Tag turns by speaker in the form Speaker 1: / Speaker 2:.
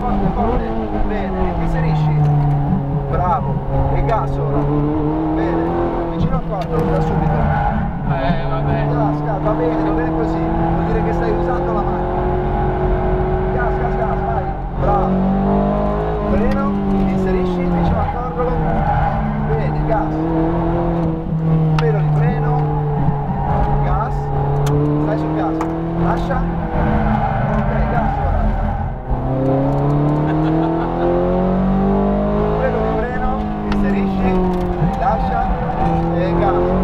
Speaker 1: quante parole bene inserisci. Bravo. E gas ora bene. Vicino a 4 da subito.
Speaker 2: Eh vabbè
Speaker 1: gas va bene va bene così. Vuol dire che stai usando la mano, gas gas gas vai. Bravo. Freno inserisci vicino a cordolo bene gas. Freno, di freno. Gas. Stai sul gas. Lascia. caixa,